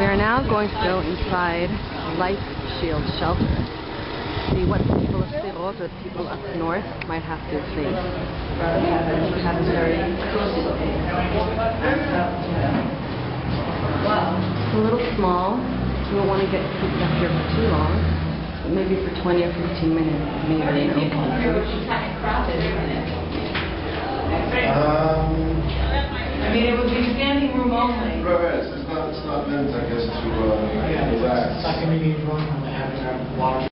We are now going to go inside Life Shield Shelter. See what the people of Sderot or the people up north might have to face. We have a very It's a little small. We don't want to get cooped up here for too long. But maybe for 20 or 15 minutes, maybe. you know. Um, I mean, it would be standing room only. right, it's it's not, it's not meant, I guess, to, uh, Yeah, it's relax. like a when they have